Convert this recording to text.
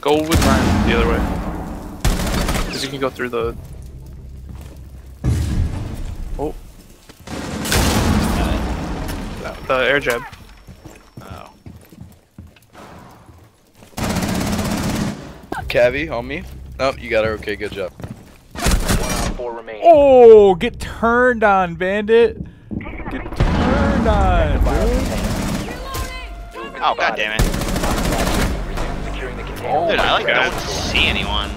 Go with mine the other way. Because you can go through the. Oh. The air jab. Oh. Cavi on me. Oh, you got her. Okay, good job. One on four remaining. Oh, get turned on, bandit. Get turned on. Oh god damn it. Securing the container. Dude, I like God. don't see anyone.